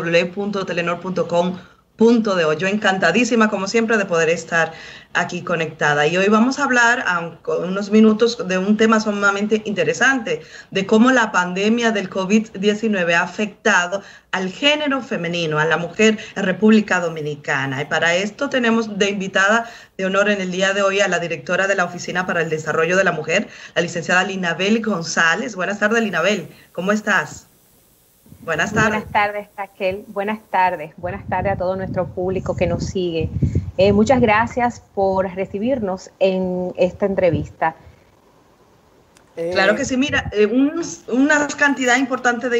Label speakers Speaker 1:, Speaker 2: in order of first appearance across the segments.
Speaker 1: www.telenor.com punto de hoy. Yo encantadísima, como siempre, de poder estar aquí conectada. Y hoy vamos a hablar, unos minutos, de un tema sumamente interesante, de cómo la pandemia del COVID-19 ha afectado al género femenino, a la mujer en República Dominicana. Y para esto tenemos de invitada de honor en el día de hoy a la directora de la Oficina para el Desarrollo de la Mujer, la licenciada Linabel González. Buenas tardes, Linabel. ¿Cómo estás?
Speaker 2: Buenas tardes. Buenas tardes, Raquel. Buenas tardes. Buenas tardes a todo nuestro público que nos sigue. Eh, muchas gracias por recibirnos en esta entrevista.
Speaker 1: Eh, claro que sí, mira, eh, una cantidad importante de,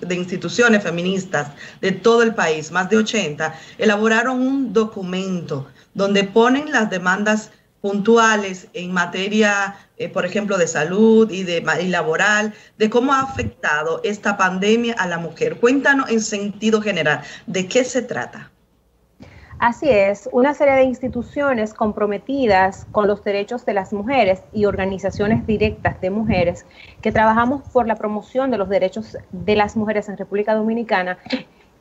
Speaker 1: de, instituciones feministas de todo el país, más de 80, elaboraron un documento donde ponen las demandas puntuales en materia, eh, por ejemplo, de salud y, de, laboral, de cómo ha afectado esta pandemia a la mujer. Cuéntanos en sentido general, ¿de qué se trata?
Speaker 2: Así es, una serie de instituciones comprometidas con los derechos de las mujeres y organizaciones directas de mujeres que trabajamos por la promoción de los derechos de las mujeres en República Dominicana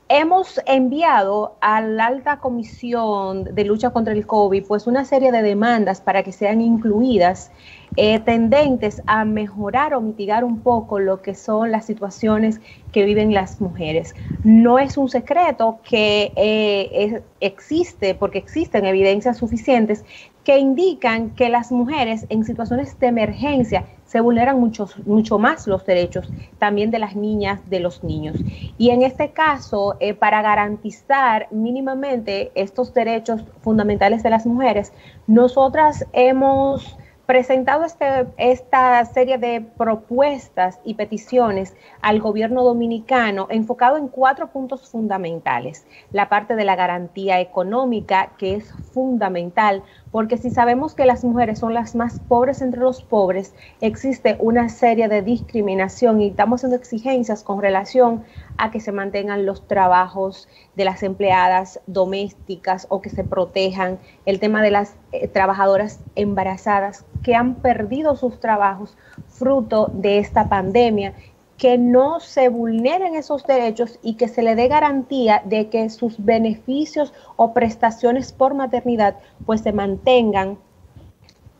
Speaker 2: Hemos enviado a la alta comisión de lucha contra el COVID pues una serie de demandas para que sean incluidas eh, tendentes a mejorar o mitigar un poco lo que son las situaciones que viven las mujeres. No es un secreto que eh, existe, porque existen evidencias suficientes que indican que las mujeres en situaciones de emergencia se vulneran mucho, mucho más los derechos también de las niñas, de los niños. Y en este caso, eh, para garantizar mínimamente estos derechos fundamentales de las mujeres, nosotras hemos presentado este, esta serie de propuestas y peticiones al gobierno dominicano enfocado en cuatro puntos fundamentales. La parte de la garantía económica, que es fundamental, porque si sabemos que las mujeres son las más pobres entre los pobres, existe una serie de discriminación y estamos haciendo exigencias con relación a que se mantengan los trabajos de las empleadas domésticas o que se protejan el tema de las eh, trabajadoras embarazadas que han perdido sus trabajos fruto de esta pandemia que no se vulneren esos derechos y que se le dé garantía de que sus beneficios o prestaciones por maternidad pues se mantengan.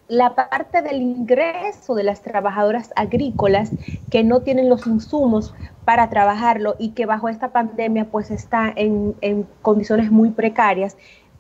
Speaker 2: La parte del ingreso de las trabajadoras agrícolas que no tienen los insumos para trabajarlo y que bajo esta pandemia pues está en, en condiciones muy precarias,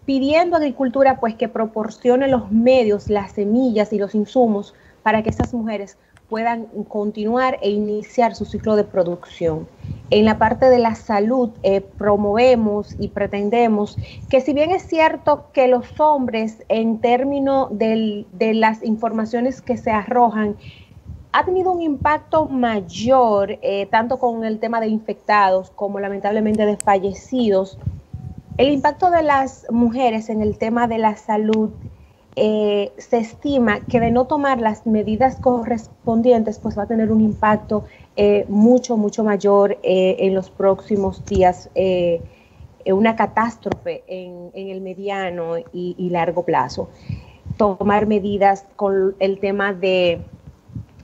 Speaker 2: pidiendo a Agricultura pues que proporcione los medios, las semillas y los insumos para que estas mujeres puedan continuar e iniciar su ciclo de producción. En la parte de la salud eh, promovemos y pretendemos que si bien es cierto que los hombres en términos de las informaciones que se arrojan, ha tenido un impacto mayor, eh, tanto con el tema de infectados como lamentablemente de fallecidos, el impacto de las mujeres en el tema de la salud eh, se estima que de no tomar las medidas correspondientes, pues va a tener un impacto eh, mucho, mucho mayor eh, en los próximos días, una catástrofe en, el mediano y, largo plazo. Tomar medidas con el tema de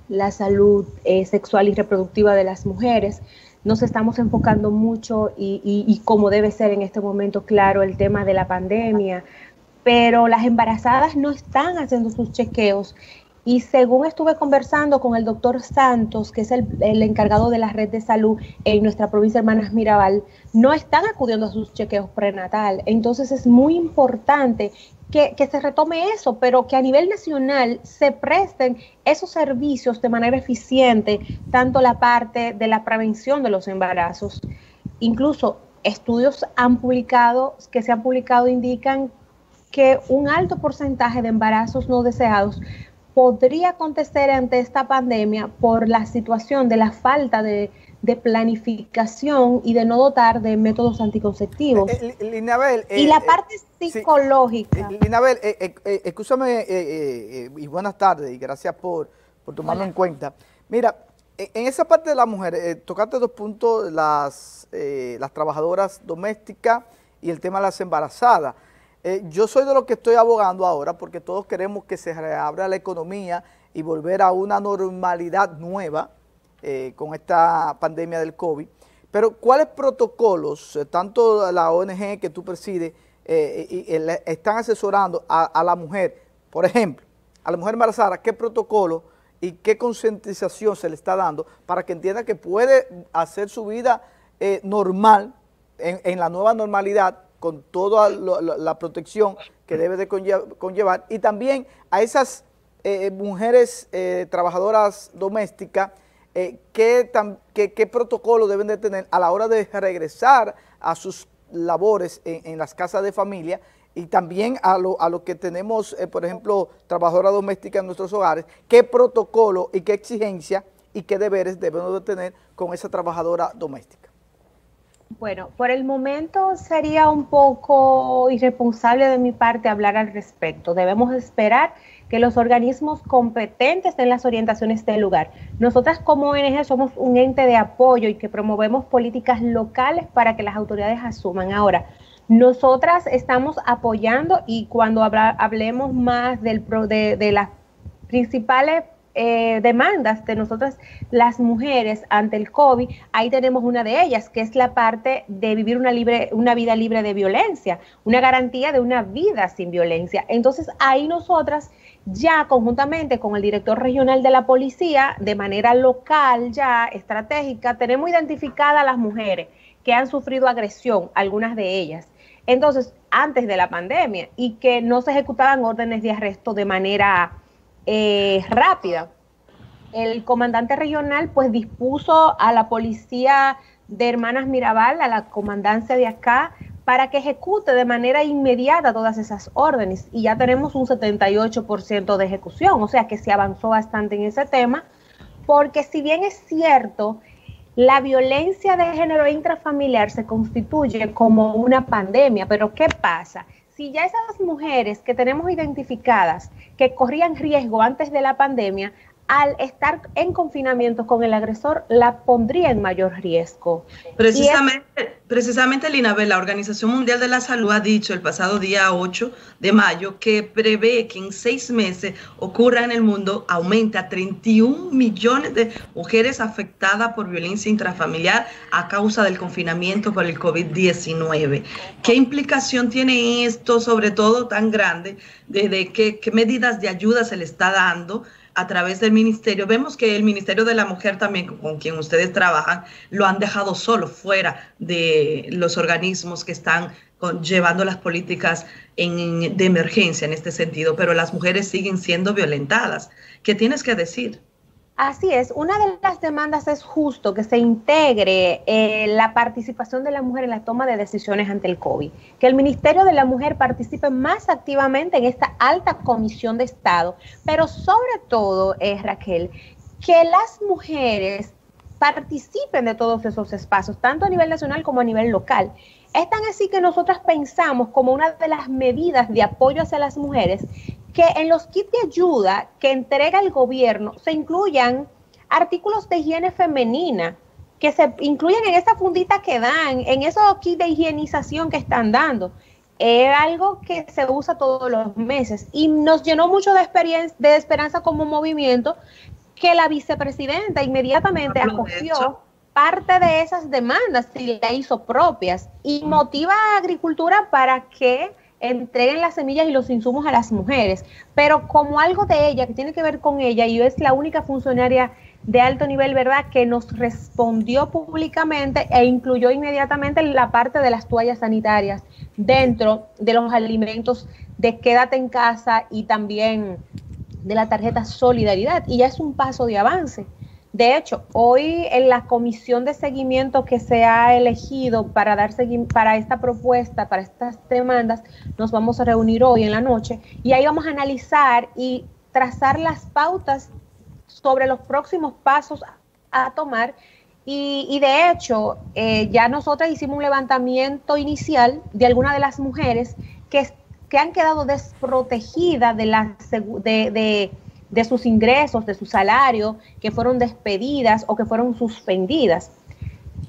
Speaker 2: la salud sexual y reproductiva de las mujeres. Nos estamos enfocando mucho y, y como debe ser en este momento, claro, el tema de la pandemia, pero las embarazadas no están haciendo sus chequeos. Y según estuve conversando con el doctor Santos, que es el, encargado de la red de salud en nuestra provincia Hermanas Mirabal, no están acudiendo a sus chequeos prenatal. Entonces es muy importante que, se retome eso, pero que a nivel nacional se presten esos servicios de manera eficiente, tanto la parte de la prevención de los embarazos. Incluso estudios han publicado, que se han publicado indican que un alto porcentaje de embarazos no deseados podría acontecer ante esta pandemia por la situación de la falta de, planificación y de no dotar de métodos anticonceptivos. Eh, eh, y la eh, parte psicológica.
Speaker 3: Linabel, escúchame y buenas tardes y gracias por, tomarlo en cuenta. Mira, en esa parte de la mujer, tocaste dos puntos, las, las trabajadoras domésticas y el tema de las embarazadas. Eh, yo soy de los que estoy abogando ahora porque todos queremos que se reabra la economía y volver a una normalidad nueva eh, con esta pandemia del COVID. Pero ¿cuáles protocolos, eh, tanto la ONG que tú presides, eh, están asesorando a, la mujer? Por ejemplo, a la mujer embarazada, ¿qué protocolo y qué concientización se le está dando para que entienda que puede hacer su vida normal en, la nueva normalidad con toda la protección que debe de conllevar y también a esas mujeres trabajadoras domésticas eh, ¿qué, qué, protocolo deben de tener a la hora de regresar a sus labores en, las casas de familia y también a lo, a lo que tenemos, eh, por ejemplo, trabajadora doméstica en nuestros hogares, qué protocolo y qué exigencia y qué deberes debemos de tener con esa trabajadora doméstica.
Speaker 2: Bueno, por el momento sería un poco irresponsable de mi parte hablar al respecto. Debemos esperar que los organismos competentes den las orientaciones del lugar. Nosotras como ONG somos un ente de apoyo y que promovemos políticas locales para que las autoridades asuman. Ahora, nosotras estamos apoyando y cuando hablemos más del, de, de las principales eh, demandas de nosotras las mujeres ante el COVID, ahí tenemos una de ellas, que es la parte de vivir una, libre, una vida libre de violencia, una garantía de una vida sin violencia. Entonces ahí nosotras ya conjuntamente con el director regional de la policía, de manera local, ya estratégica, tenemos identificadas a las mujeres que han sufrido agresión, algunas de ellas. Entonces, antes de la pandemia, y que no se ejecutaban órdenes de arresto de manera eh, rápida. El comandante regional pues dispuso a la policía de Hermanas Mirabal, a la comandancia de acá, para que ejecute de manera inmediata todas esas órdenes. Y ya tenemos un 78% de ejecución, o sea que se avanzó bastante en ese tema, porque si bien es cierto, la violencia de género intrafamiliar se constituye como una pandemia, pero ¿qué pasa? Si ya esas mujeres que tenemos identificadas que corrían riesgo antes de la pandemia, al estar en confinamiento con el agresor, la pondría en mayor riesgo.
Speaker 1: Precisamente, precisamente Linabel, la Organización Mundial de la Salud ha dicho el pasado día 8 de mayo que prevé que en seis meses ocurra en el mundo, aumenta a 31 millones de mujeres afectadas por violencia intrafamiliar a causa del confinamiento por el COVID-19. ¿Qué implicación tiene esto, sobre todo tan grande, desde qué, qué medidas de ayuda se le está dando? A través del ministerio. Vemos que el Ministerio de la Mujer también, con quien ustedes trabajan, lo han dejado solo fuera de los organismos que están llevando las políticas de emergencia en este sentido, pero las mujeres siguen siendo violentadas. ¿Qué tienes que decir?
Speaker 2: Así es, una de las demandas es justo que se integre eh, la participación de la mujer en la toma de decisiones ante el COVID, que el Ministerio de la Mujer participe más activamente en esta alta comisión de Estado, pero sobre todo, eh, Raquel, que las mujeres participen de todos esos espacios, tanto a nivel nacional como a nivel local. Es tan así que nosotras pensamos como una de las medidas de apoyo hacia las mujeres que en los kits de ayuda que entrega el gobierno se incluyan artículos de higiene femenina que se incluyen en esa fundita que dan, en esos kits de higienización que están dando. Es algo que se usa todos los meses y nos llenó mucho de, experiencia, de esperanza como movimiento que la vicepresidenta inmediatamente acogió parte de esas demandas y la hizo propias y motiva a Agricultura para que entreguen las semillas y los insumos a las mujeres, pero como algo de ella, que tiene que ver con ella, y es la única funcionaria de alto nivel, ¿verdad?, que nos respondió públicamente e incluyó inmediatamente la parte de las toallas sanitarias dentro de los alimentos de quédate en casa y también de la tarjeta solidaridad, y ya es un paso de avance. De hecho, hoy en la comisión de seguimiento que se ha elegido para dar para esta propuesta, para estas demandas, nos vamos a reunir hoy en la noche y ahí vamos a analizar y trazar las pautas sobre los próximos pasos a, tomar. Y, de hecho, eh, ya nosotros hicimos un levantamiento inicial de algunas de las mujeres que, que han quedado desprotegidas de, la, de de sus ingresos, de su salario, que fueron despedidas o que fueron suspendidas.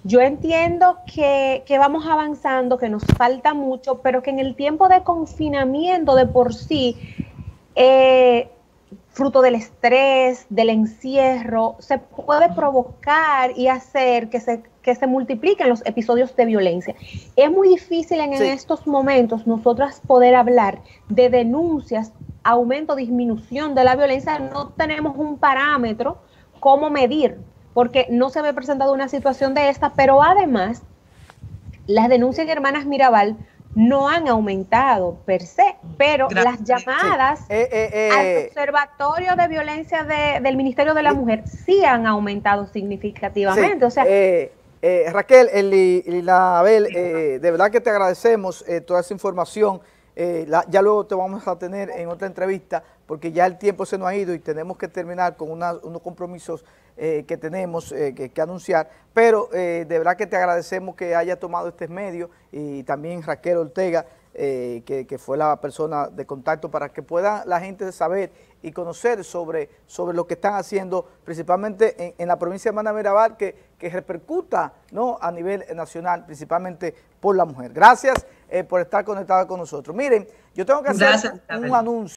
Speaker 2: Yo entiendo que, vamos avanzando, que nos falta mucho, pero que en el tiempo de confinamiento de por sí, eh, fruto del estrés, del encierro, se puede provocar y hacer que se que se multipliquen los episodios de violencia. Es muy difícil en, estos momentos nosotras poder hablar de denuncias, aumento, disminución de la violencia. No tenemos un parámetro cómo medir, porque no se ve presentado una situación de esta, pero además las denuncias en Hermanas Mirabal no han aumentado per se, pero las llamadas eh, eh, eh, al Observatorio de Violencia del Ministerio de la Mujer sí han aumentado significativamente. O sea,
Speaker 3: Raquel y, la Abel, de verdad que te agradecemos toda esa información. Ya luego te vamos a tener en otra entrevista porque ya el tiempo se nos ha ido y tenemos que terminar con unos compromisos eh, que tenemos eh, que, anunciar, pero eh, de verdad que te agradecemos que haya tomado este medio y también Raquel Ortega, que, fue la persona de contacto para que pueda la gente saber y conocer sobre, sobre lo que están haciendo, principalmente en, la provincia de Manamirabal, que, que repercuta ¿no? a nivel nacional, principalmente por la mujer. Gracias por estar conectada con nosotros. Miren, yo tengo que hacer un anuncio.